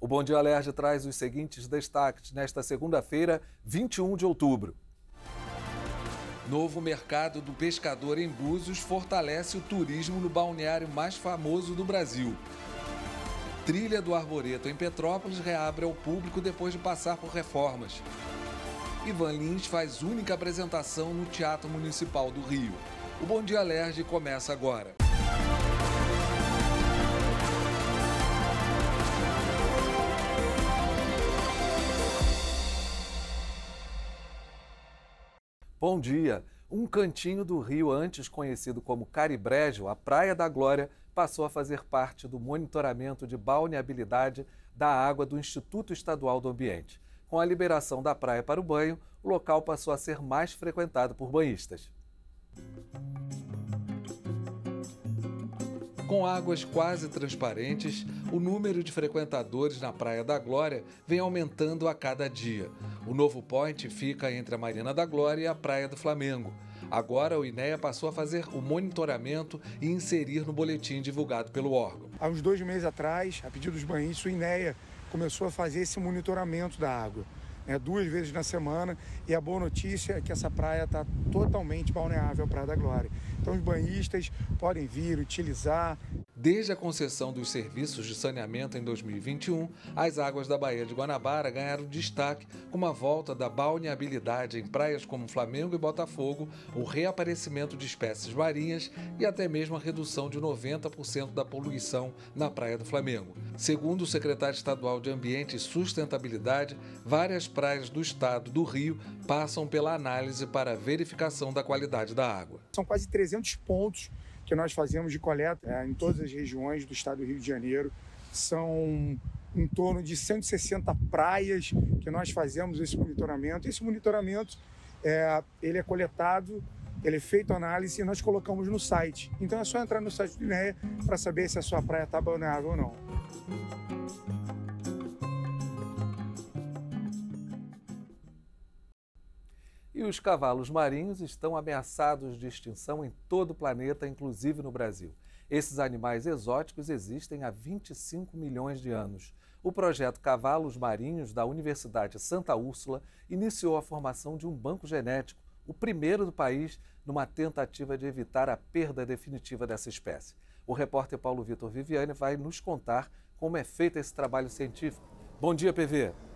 O Bom Dia Alerj traz os seguintes destaques nesta segunda-feira, 21 de outubro. Novo mercado do pescador em Búzios fortalece o turismo no balneário mais famoso do Brasil. Trilha do Arvoreto em Petrópolis reabre ao público depois de passar por reformas. Ivan Lins faz única apresentação no Teatro Municipal do Rio. O Bom Dia Alerj começa agora. Bom dia! Um cantinho do Rio, antes conhecido como Caribrejo, a Praia da Glória, passou a fazer parte do monitoramento de balneabilidade da água do Instituto Estadual do Ambiente. Com a liberação da praia para o banho, o local passou a ser mais frequentado por banhistas. Com águas quase transparentes, o número de frequentadores na Praia da Glória vem aumentando a cada dia. O novo point fica entre a Marina da Glória e a Praia do Flamengo. Agora, o INEA passou a fazer o monitoramento e inserir no boletim divulgado pelo órgão. Há uns dois meses atrás, a pedido dos banhistas, o INEA começou a fazer esse monitoramento da água né, duas vezes na semana. E a boa notícia é que essa praia está totalmente balneável, a Praia da Glória. Então os banhistas podem vir, utilizar. Desde a concessão dos serviços de saneamento em 2021, as águas da Baía de Guanabara ganharam destaque com a volta da balneabilidade em praias como Flamengo e Botafogo, o reaparecimento de espécies marinhas e até mesmo a redução de 90% da poluição na Praia do Flamengo. Segundo o secretário estadual de Ambiente e Sustentabilidade, várias praias do estado do Rio passam pela análise para verificação da qualidade da água. São quase 300 pontos que nós fazemos de coleta é, em todas as regiões do estado do Rio de Janeiro. São em torno de 160 praias que nós fazemos esse monitoramento. Esse monitoramento é, ele é coletado, ele é feito análise e nós colocamos no site. Então é só entrar no site do INEA para saber se a sua praia está balneável ou não. Os cavalos marinhos estão ameaçados de extinção em todo o planeta, inclusive no Brasil. Esses animais exóticos existem há 25 milhões de anos. O projeto Cavalos Marinhos da Universidade Santa Úrsula iniciou a formação de um banco genético, o primeiro do país, numa tentativa de evitar a perda definitiva dessa espécie. O repórter Paulo Vitor Viviane vai nos contar como é feito esse trabalho científico. Bom dia, PV.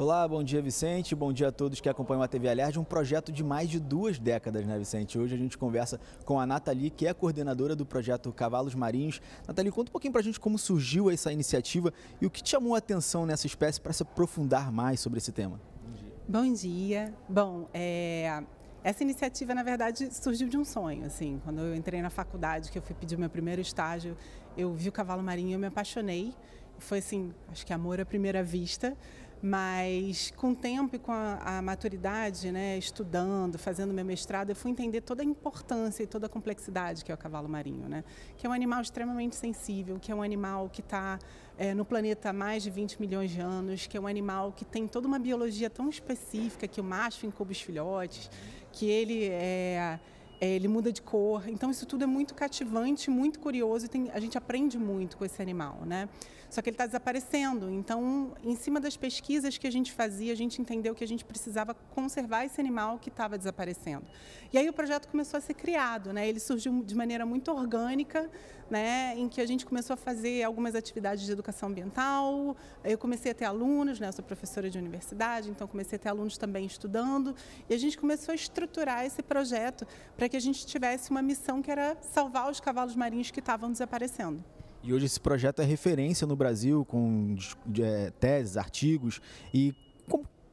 Olá, bom dia Vicente, bom dia a todos que acompanham a TV Alerj, um projeto de mais de duas décadas, né Vicente? Hoje a gente conversa com a Nathalie, que é coordenadora do projeto Cavalos Marinhos. Nathalie, conta um pouquinho pra gente como surgiu essa iniciativa e o que te chamou a atenção nessa espécie para se aprofundar mais sobre esse tema. Bom dia. Bom dia. Bom, é... Essa iniciativa, na verdade, surgiu de um sonho. Assim, quando eu entrei na faculdade, que eu fui pedir meu primeiro estágio, eu vi o cavalo marinho, eu me apaixonei. Foi assim, acho que amor à primeira vista. Mas com o tempo e com a, a, maturidade, né, estudando, fazendo meu mestrado, eu fui entender toda a importância e toda a complexidade que é o cavalo marinho, né? Que é um animal extremamente sensível, que é um animal que está é, no planeta há mais de 20 milhões de anos, que é um animal que tem toda uma biologia tão específica, que o macho incuba os filhotes, que ele é ele muda de cor. Então isso tudo é muito cativante, muito curioso e tem, a gente aprende muito com esse animal, né? Só que ele está desaparecendo. Então, em cima das pesquisas que a gente fazia, a gente entendeu que a gente precisava conservar esse animal que estava desaparecendo. E aí o projeto começou a ser criado, né? Ele surgiu de maneira muito orgânica, né? Em que a gente começou a fazer algumas atividades de educação ambiental. Eu comecei a ter alunos, né? Eu sou professora de universidade, então comecei a ter alunos também estudando. E a gente começou a estruturar esse projeto para que a gente tivesse uma missão que era salvar os cavalos marinhos que estavam desaparecendo. E hoje esse projeto é referência no Brasil, com é, teses, artigos. E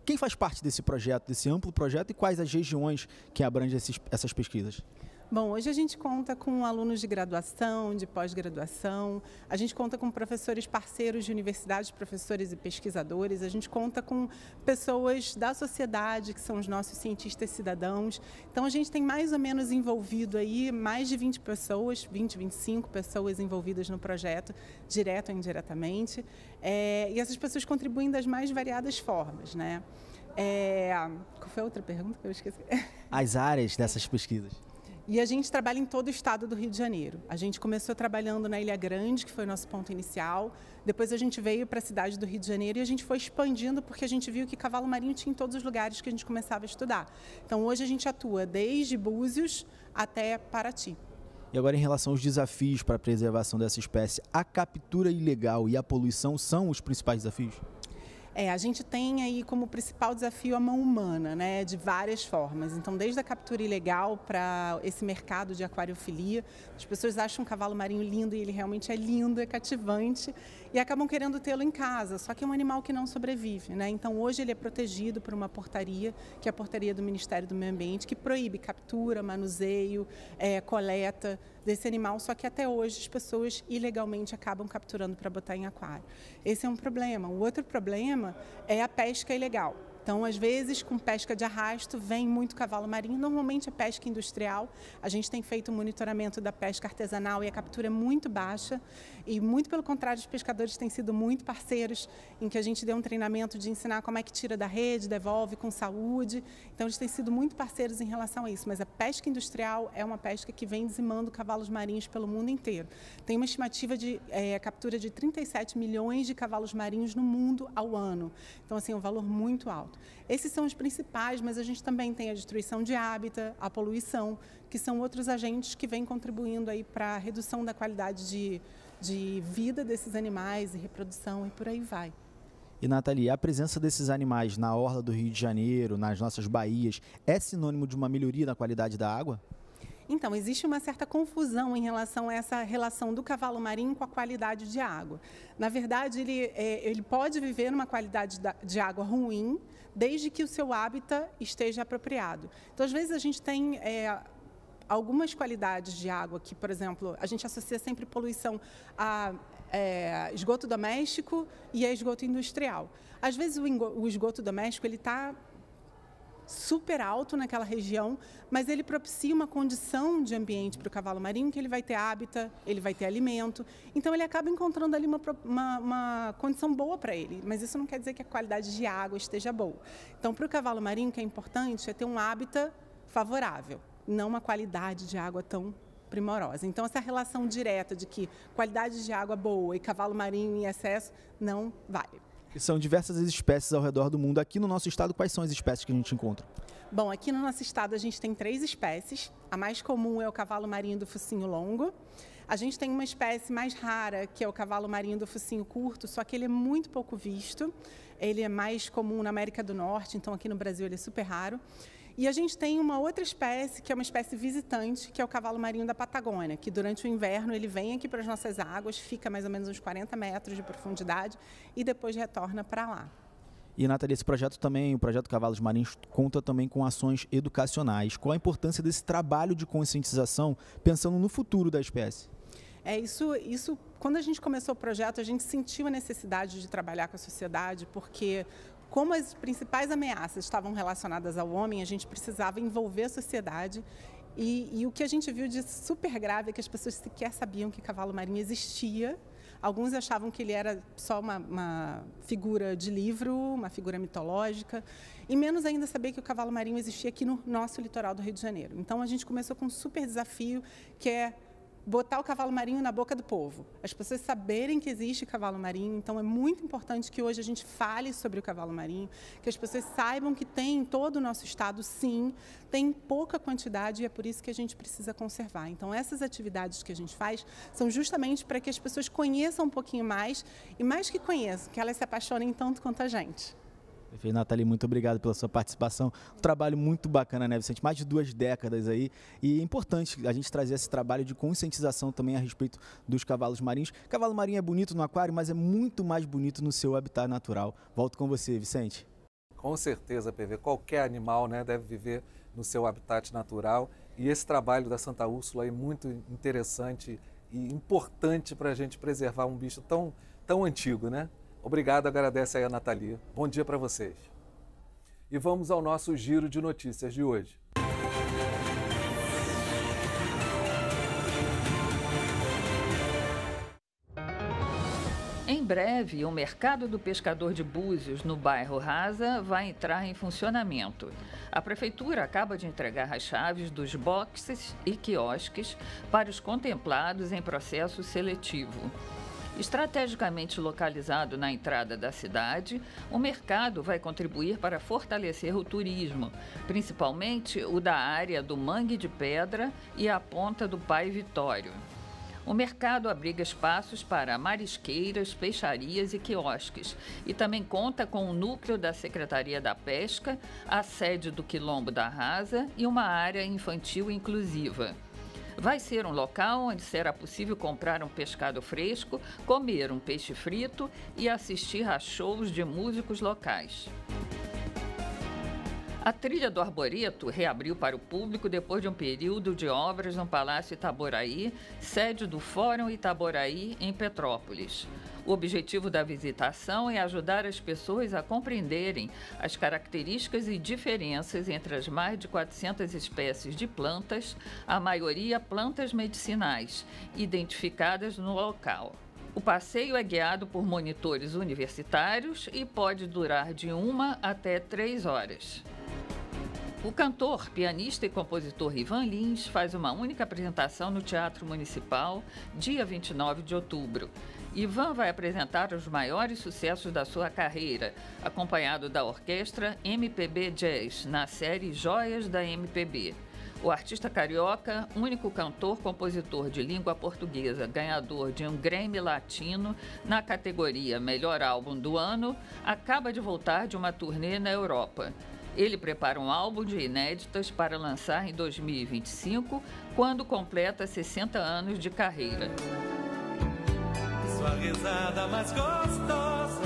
quem faz parte desse projeto, desse amplo projeto, e quais as regiões que abrangem esses, essas pesquisas? Bom, hoje a gente conta com alunos de graduação, de pós-graduação, a gente conta com professores parceiros de universidades, professores e pesquisadores, a gente conta com pessoas da sociedade, que são os nossos cientistas cidadãos. Então a gente tem mais ou menos envolvido aí mais de 20 pessoas, 20, 25 pessoas envolvidas no projeto, direto ou indiretamente. É, e essas pessoas contribuem das mais variadas formas, né? É, qual foi a outra pergunta que eu esqueci? As áreas dessas pesquisas. E a gente trabalha em todo o estado do Rio de Janeiro. A gente começou trabalhando na Ilha Grande, que foi o nosso ponto inicial. Depois a gente veio para a cidade do Rio de Janeiro e a gente foi expandindo porque a gente viu que cavalo marinho tinha em todos os lugares que a gente começava a estudar. Então hoje a gente atua desde Búzios até Paraty. E agora, em relação aos desafios para a preservação dessa espécie, a captura ilegal e a poluição são os principais desafios? É, a gente tem aí como principal desafio a mão humana, né, de várias formas. Então, desde a captura ilegal para esse mercado de aquariofilia, as pessoas acham um cavalo marinho lindo e ele realmente é lindo, é cativante e acabam querendo tê-lo em casa. Só que é um animal que não sobrevive, né? Então, hoje ele é protegido por uma portaria, que é a portaria do Ministério do Meio Ambiente, que proíbe captura, manuseio, é, coleta desse animal, só que até hoje as pessoas ilegalmente acabam capturando para botar em aquário. Esse é um problema. O outro problema é a pesca ilegal. Então, às vezes, com pesca de arrasto, vem muito cavalo marinho. Normalmente é pesca industrial. A gente tem feito monitoramento da pesca artesanal e a captura é muito baixa. E, muito pelo contrário, os pescadores têm sido muito parceiros, em que a gente deu um treinamento de ensinar como é que tira da rede, devolve com saúde. Então, eles têm sido muito parceiros em relação a isso. Mas a pesca industrial é uma pesca que vem dizimando cavalos marinhos pelo mundo inteiro. Tem uma estimativa de é, captura de 37 milhões de cavalos marinhos no mundo ao ano. Então, assim, é um valor muito alto. Esses são os principais, mas a gente também tem a destruição de hábitat, a poluição, que são outros agentes que vêm contribuindo aí para a redução da qualidade de, de vida desses animais e reprodução e por aí vai. E Nathalie, a presença desses animais na orla do Rio de Janeiro, nas nossas baías, é sinônimo de uma melhoria na qualidade da água? Então, existe uma certa confusão em relação a essa relação do cavalo marinho com a qualidade de água. Na verdade, ele, é, ele pode viver numa qualidade de água ruim, desde que o seu hábitat esteja apropriado. Então, às vezes, a gente tem é, algumas qualidades de água que, por exemplo, a gente associa sempre poluição a é, esgoto doméstico e a esgoto industrial. Às vezes, o esgoto doméstico ele está super alto naquela região, mas ele propicia uma condição de ambiente para o cavalo marinho que ele vai ter hábitat, ele vai ter alimento. Então ele acaba encontrando ali uma, uma, uma condição boa para ele, mas isso não quer dizer que a qualidade de água esteja boa. Então para o cavalo marinho o que é importante é ter um hábitat favorável, não uma qualidade de água tão primorosa. Então essa relação direta de que qualidade de água boa e cavalo marinho em excesso não vale. São diversas espécies ao redor do mundo. Aqui no nosso estado, quais são as espécies que a gente encontra? Bom, aqui no nosso estado a gente tem três espécies. A mais comum é o cavalo marinho do focinho longo. A gente tem uma espécie mais rara, que é o cavalo marinho do focinho curto, só que ele é muito pouco visto. Ele é mais comum na América do Norte, então aqui no Brasil ele é super raro. E a gente tem uma outra espécie, que é uma espécie visitante, que é o cavalo marinho da Patagônia, que durante o inverno ele vem aqui para as nossas águas, fica mais ou menos uns 40 metros de profundidade e depois retorna para lá. E, Nathalie, esse projeto também, o projeto Cavalos Marinhos, conta também com ações educacionais. Qual a importância desse trabalho de conscientização, pensando no futuro da espécie? É isso, isso. Quando a gente começou o projeto, a gente sentiu a necessidade de trabalhar com a sociedade, porque como as principais ameaças estavam relacionadas ao homem, a gente precisava envolver a sociedade. E, e, o que a gente viu de super grave é que as pessoas sequer sabiam que cavalo marinho existia. Alguns achavam que ele era só uma, uma figura de livro, uma figura mitológica, e menos ainda saber que o cavalo marinho existia aqui no nosso litoral do Rio de Janeiro. Então a gente começou com um super desafio, que é botar o cavalo marinho na boca do povo, as pessoas saberem que existe cavalo marinho. Então é muito importante que hoje a gente fale sobre o cavalo marinho, que as pessoas saibam que tem em todo o nosso estado, sim, tem pouca quantidade e é por isso que a gente precisa conservar. Então essas atividades que a gente faz são justamente para que as pessoas conheçam um pouquinho mais e mais que conheçam, que elas se apaixonem tanto quanto a gente. Perfeito, Nathalie, muito obrigado pela sua participação. Um trabalho muito bacana, né, Vicente? Mais de duas décadas aí. E é importante a gente trazer esse trabalho de conscientização também a respeito dos cavalos marinhos. Cavalo marinho é bonito no aquário, mas é muito mais bonito no seu habitat natural. Volto com você, Vicente. Com certeza, PV. Qualquer animal né, deve viver no seu habitat natural. E esse trabalho da Santa Úrsula é muito interessante e importante para a gente preservar um bicho tão, tão antigo, né? Obrigado, agradece aí a Nathalie. Bom dia para vocês. E vamos ao nosso giro de notícias de hoje. Em breve, o mercado do pescador de Búzios, no bairro Rasa, vai entrar em funcionamento. A prefeitura acaba de entregar as chaves dos boxes e quiosques para os contemplados em processo seletivo. Estrategicamente localizado na entrada da cidade, o mercado vai contribuir para fortalecer o turismo, principalmente o da área do Mangue de Pedra e a Ponta do Pai Vitório. O mercado abriga espaços para marisqueiras, peixarias e quiosques e também conta com o núcleo da Secretaria da Pesca, a sede do Quilombo da Rasa e uma área infantil inclusiva. Vai ser um local onde será possível comprar um pescado fresco, comer um peixe frito e assistir a shows de músicos locais. A trilha do Arboreto reabriu para o público depois de um período de obras no Palácio Itaboraí, sede do Fórum Itaboraí, em Petrópolis. O objetivo da visitação é ajudar as pessoas a compreenderem as características e diferenças entre as mais de 400 espécies de plantas, a maioria plantas medicinais, identificadas no local. O passeio é guiado por monitores universitários e pode durar de uma até três horas. O cantor, pianista e compositor Ivan Lins faz uma única apresentação no Teatro Municipal, dia 29 de outubro. Ivan vai apresentar os maiores sucessos da sua carreira, acompanhado da orquestra MPB Jazz, na série Joias da MPB. O artista carioca, único cantor-compositor de língua portuguesa ganhador de um Grammy Latino na categoria Melhor Álbum do Ano, acaba de voltar de uma turnê na Europa. Ele prepara um álbum de inéditas para lançar em 2025, quando completa 60 anos de carreira sua risada mais gostosa.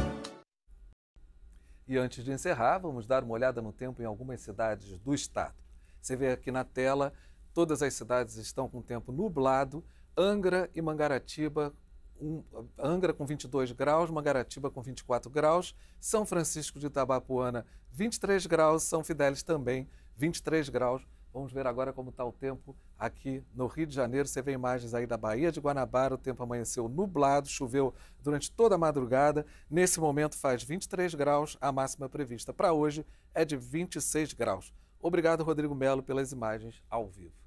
E antes de encerrar, vamos dar uma olhada no tempo em algumas cidades do estado. Você vê aqui na tela, todas as cidades estão com tempo nublado. Angra e Mangaratiba, um, Angra com 22 graus, Mangaratiba com 24 graus, São Francisco de Itabapuana 23 graus, São Fidélis também 23 graus. Vamos ver agora como está o tempo aqui no Rio de Janeiro. Você vê imagens aí da Baía de Guanabara. O tempo amanheceu nublado, choveu durante toda a madrugada. Nesse momento faz 23 graus. A máxima prevista para hoje é de 26 graus. Obrigado, Rodrigo Melo, pelas imagens ao vivo.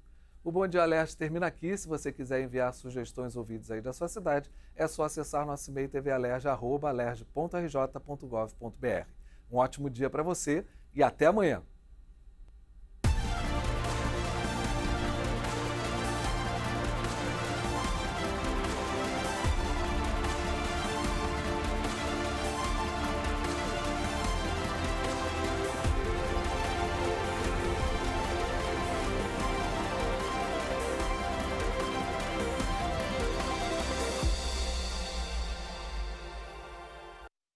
O Bom Dia Alerta termina aqui. Se você quiser enviar sugestões ou vídeos aí da sua cidade, é só acessar nosso e-mail tvalerge.alerge.rj.gov.br. Um ótimo dia para você e até amanhã.